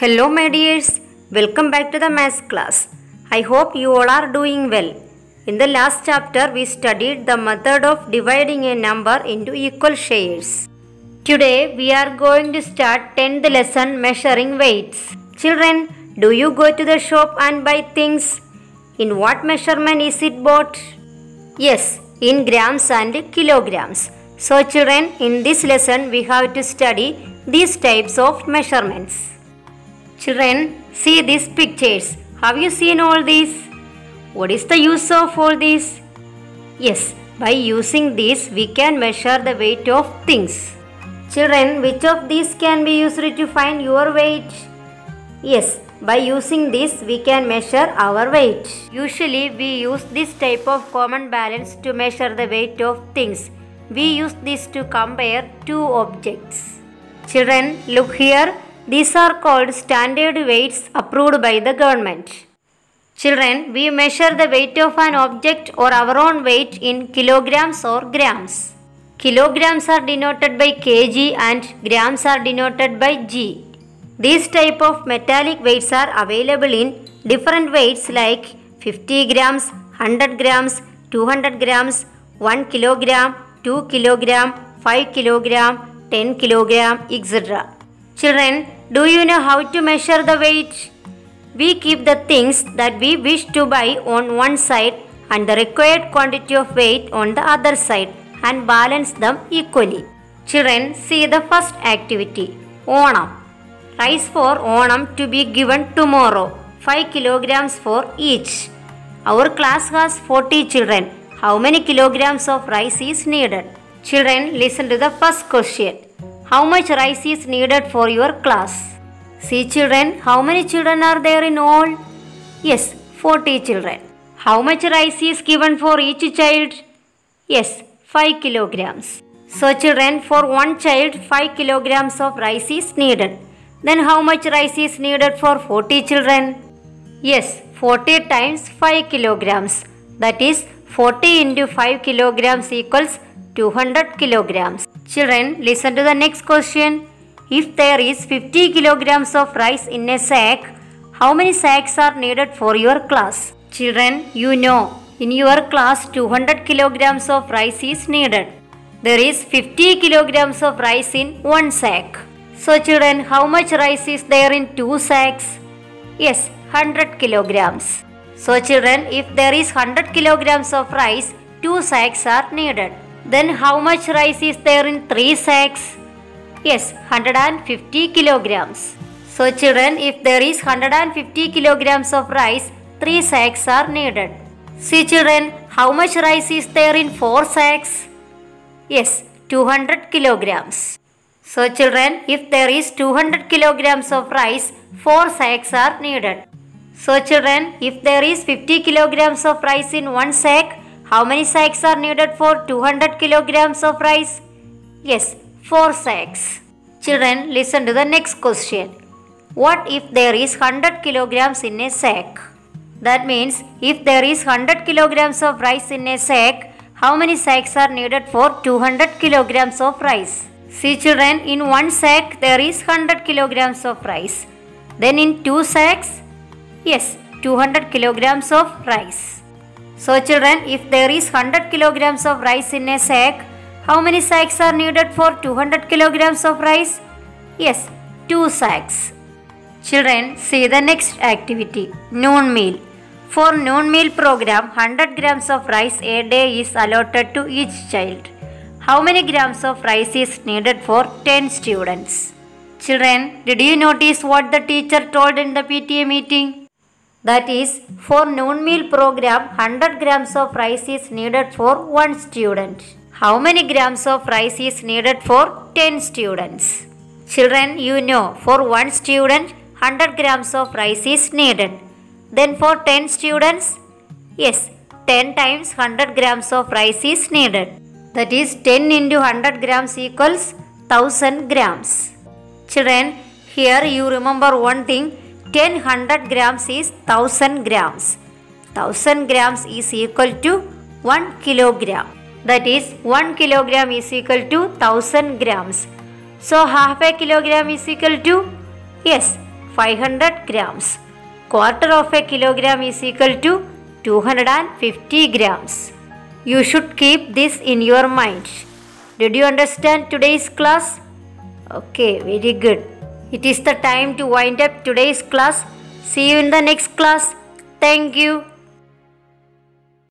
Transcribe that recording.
Hello, my dears. Welcome back to the maths class. I hope you all are doing well. In the last chapter, we studied the method of dividing a number into equal shares. Today, we are going to start 10th lesson measuring weights. Children, do you go to the shop and buy things? In what measurement is it bought? Yes, in grams and kilograms. So, children, in this lesson, we have to study these types of measurements. Children, see these pictures. Have you seen all these? What is the use of all these? Yes, by using these, we can measure the weight of things. Children, which of these can be used to find your weight? Yes, by using this, we can measure our weight. Usually, we use this type of common balance to measure the weight of things. We use this to compare two objects. Children, look here. These are called standard weights approved by the government. Children, we measure the weight of an object or our own weight in kilograms or grams. Kilograms are denoted by kg and grams are denoted by g. These type of metallic weights are available in different weights like 50 grams, 100 grams, 200 grams, 1 kilogram, 2 kilogram, 5 kilogram, 10 kilogram, etc. Children, do you know how to measure the weight? We keep the things that we wish to buy on one side and the required quantity of weight on the other side and balance them equally. Children, see the first activity. Onam. Rice for Onam to be given tomorrow. 5 kilograms for each. Our class has 40 children. How many kilograms of rice is needed? Children, listen to the first question. How much rice is needed for your class? See children, how many children are there in all? Yes, 40 children. How much rice is given for each child? Yes, 5 kilograms. So children, for one child, 5 kilograms of rice is needed. Then how much rice is needed for 40 children? Yes, 40 times 5 kilograms. That is 40 into 5 kilograms equals 200 kilograms. Children, listen to the next question. If there is 50 kilograms of rice in a sack, how many sacks are needed for your class? Children, you know, in your class 200 kilograms of rice is needed. There is 50 kilograms of rice in one sack. So children, how much rice is there in two sacks? Yes, 100 kilograms. So children, if there is 100 kilograms of rice, two sacks are needed. Then how much rice is there in three sacks? Yes, 150 kilograms. So children, if there is 150 kilograms of rice, 3 sacks are needed. See children, how much rice is there in 4 sacks? Yes, 200 kilograms. So children, if there is 200 kilograms of rice, 4 sacks are needed. So children, if there is 50 kilograms of rice in one sack, how many sacks are needed for 200 kilograms of rice? Yes, 4 sacks. Children, listen to the next question. What if there is 100 kilograms in a sack? That means if there is 100 kilograms of rice in a sack, how many sacks are needed for 200 kilograms of rice? See children, in one sack there is 100 kilograms of rice. Then in two sacks, yes, 200 kilograms of rice. So children, if there is 100 kilograms of rice in a sack, how many sacks are needed for 200 kilograms of rice? Yes, 2 sacks. Children, see the next activity. Noon meal. For noon meal program, 100 grams of rice a day is allotted to each child. How many grams of rice is needed for 10 students? Children, did you notice what the teacher told in the PTA meeting? That is, for noon meal program, 100 grams of rice is needed for one student. How many grams of rice is needed for 10 students? Children, you know, for one student, 100 grams of rice is needed. Then for 10 students, yes, 10 times 100 grams of rice is needed. That is 10 into 100 grams equals 1000 grams. Children, here you remember one thing 10 100 grams is 1000 grams. 1000 grams is equal to 1 kilogram. That is 1 kilogram is equal to 1000 grams. So half a kilogram is equal to yes 500 grams. Quarter of a kilogram is equal to 250 grams. You should keep this in your mind. Did you understand today's class? Okay, very good. It is the time to wind up today's class. See you in the next class. Thank you.